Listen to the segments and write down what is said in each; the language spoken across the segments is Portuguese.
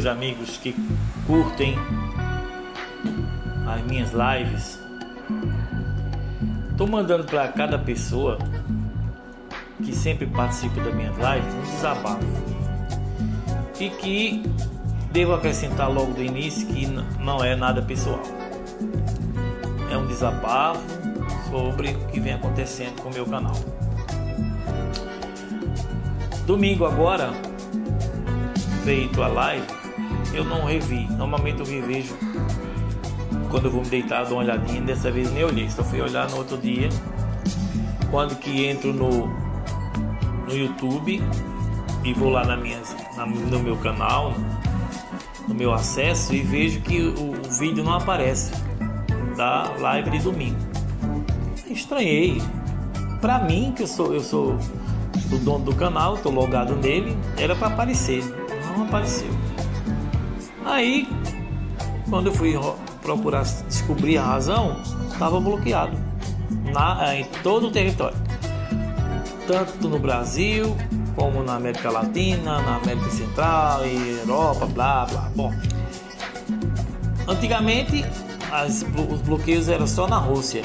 meus amigos que curtem as minhas lives. Estou mandando para cada pessoa que sempre participa das minhas lives um desabafo. E que devo acrescentar logo do início que não é nada pessoal. É um desabafo sobre o que vem acontecendo com o meu canal. Domingo agora, feito a live, eu não revi. Normalmente eu revejo quando eu vou me deitar, dou uma olhadinha. Dessa vez nem olhei, só fui olhar no outro dia. Quando que entro no, no YouTube e vou lá na minha, na, no meu canal, no meu acesso e vejo que o, o vídeo não aparece da live de domingo. Estranhei. Pra mim, que eu sou, eu sou do dono do canal, tô logado nele, era para aparecer, não apareceu. Aí, quando eu fui procurar descobrir a razão, estava bloqueado na, em todo o território, tanto no Brasil como na América Latina, na América Central e Europa, blá blá. Bom, antigamente as, os bloqueios eram só na Rússia.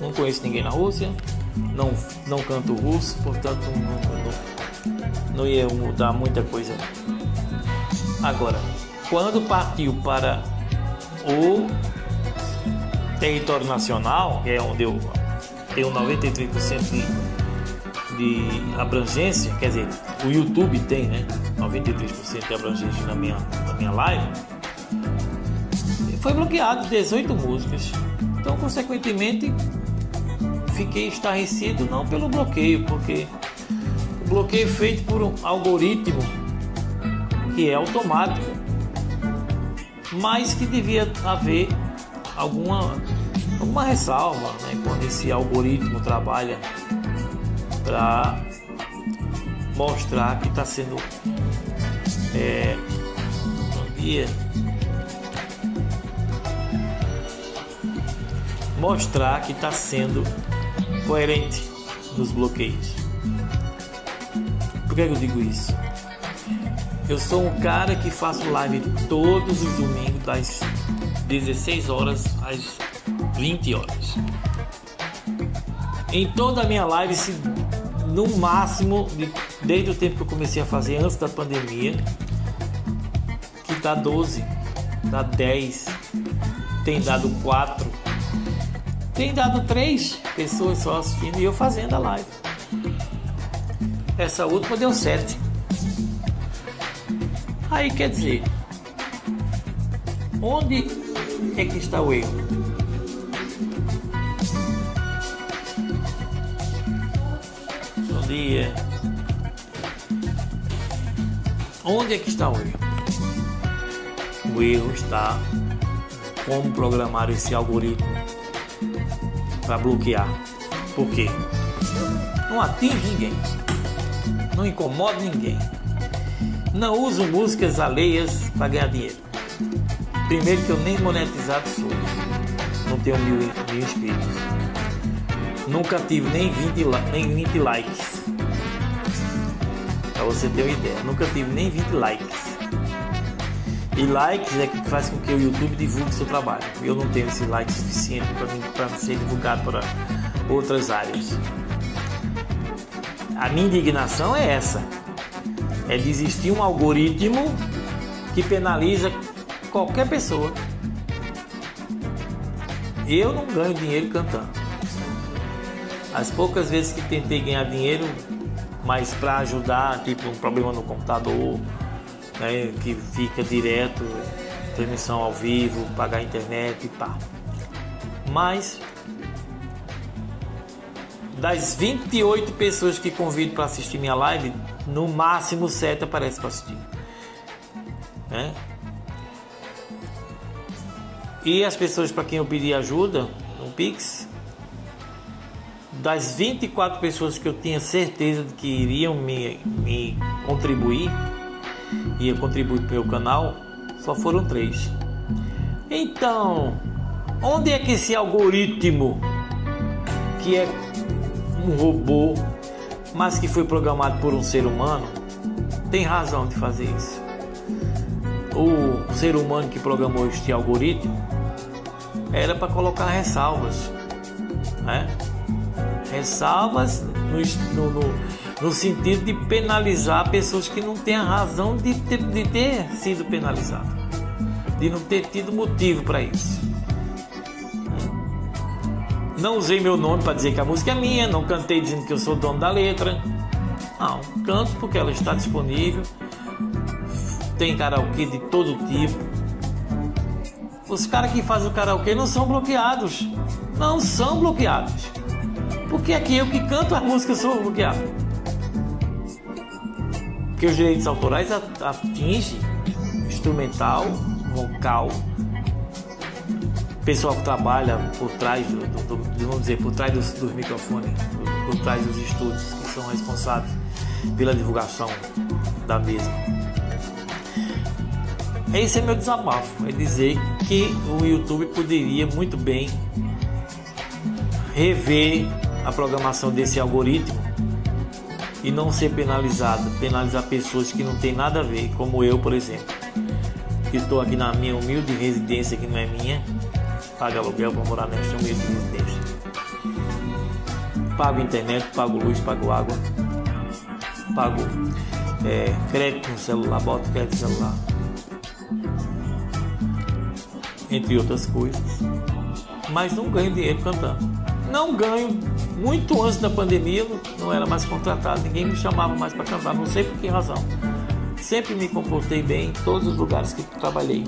Não conheço ninguém na Rússia, não, não canto russo, portanto não, não, não ia mudar muita coisa. Agora, quando partiu para o território nacional, que é onde eu tenho 93% de, de abrangência, quer dizer, o YouTube tem, né? 93% de abrangência na minha, na minha live. Foi bloqueado 18 músicas. Então, consequentemente, fiquei estarrecido não pelo bloqueio, porque o bloqueio é feito por um algoritmo que é automático, mas que devia haver alguma, alguma ressalva né, quando esse algoritmo trabalha para mostrar que está sendo é, mostrar que está sendo coerente nos bloqueios. Por que eu digo isso? Eu sou um cara que faço live todos os domingos das 16 horas às 20 horas. Em toda a minha live, se no máximo, desde o tempo que eu comecei a fazer antes da pandemia, que dá 12, dá 10, tem dado 4, tem dado 3 pessoas só assistindo e eu fazendo a live. Essa última deu 7. Aí quer dizer, onde é que está o erro? Bom dia. Onde é que está o erro? O erro está como programar esse algoritmo para bloquear. Por quê? Não atinge ninguém, não incomoda ninguém não uso músicas alheias para ganhar dinheiro. Primeiro que eu nem monetizado sou. Não tenho mil, mil inscritos. Nunca tive nem 20, nem 20 likes. Para você ter uma ideia. Nunca tive nem 20 likes. E likes é que faz com que o YouTube divulgue seu trabalho. Eu não tenho esse like suficiente para ser divulgado para outras áreas. A minha indignação é essa é de existir um algoritmo que penaliza qualquer pessoa. Eu não ganho dinheiro cantando. As poucas vezes que tentei ganhar dinheiro, mas para ajudar, tipo um problema no computador, né, que fica direto, transmissão ao vivo, pagar a internet e pá. Mas das 28 pessoas que convido para assistir minha live, no máximo 7 aparece para assistir. Né? E as pessoas para quem eu pedi ajuda no Pix, das 24 pessoas que eu tinha certeza de que iriam me, me contribuir, ia contribuir para o meu canal, só foram três. Então, onde é que esse algoritmo que é um robô, mas que foi programado por um ser humano, tem razão de fazer isso. o ser humano que programou este algoritmo era para colocar ressalvas, né? Ressalvas no, no, no, sentido de penalizar pessoas que não têm a razão de ter, de ter sido penalizadas, de não ter tido motivo para isso. Não usei meu nome para dizer que a música é minha, não cantei dizendo que eu sou dono da letra. Não, canto porque ela está disponível. Tem karaokê de todo tipo. Os caras que fazem o karaokê não são bloqueados. Não são bloqueados. Porque aqui eu que canto as músicas sou bloqueado. Porque os direitos autorais atingem instrumental, vocal, pessoal que trabalha por trás do, do, do vamos dizer, por trás dos, dos microfones, por, por trás dos estúdios que são responsáveis pela divulgação da mesma. Esse é meu desabafo, é dizer que o YouTube poderia muito bem rever a programação desse algoritmo e não ser penalizado, penalizar pessoas que não tem nada a ver, como eu, por exemplo, que estou aqui na minha humilde residência que não é minha, pago aluguel para morar nesta humilde residência. Pago internet, pago luz, pago água, pago é, crédito no celular, boto crédito no celular. Entre outras coisas. Mas não ganho dinheiro cantando. Não ganho. Muito antes da pandemia não era mais contratado, ninguém me chamava mais para cantar, não sei por que razão. Sempre me comportei bem em todos os lugares que trabalhei.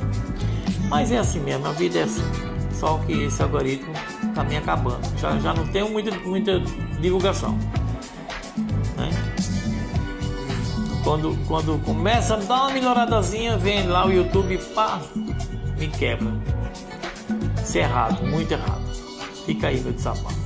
Mas é assim mesmo, a vida é assim. Só que esse algoritmo está me acabando. Já, já não tenho muita, muita divulgação. Né? Quando, quando começa a dar uma melhoradazinha, vem lá o YouTube pá, me quebra. Isso é errado, muito errado. Fica aí meu desabafo.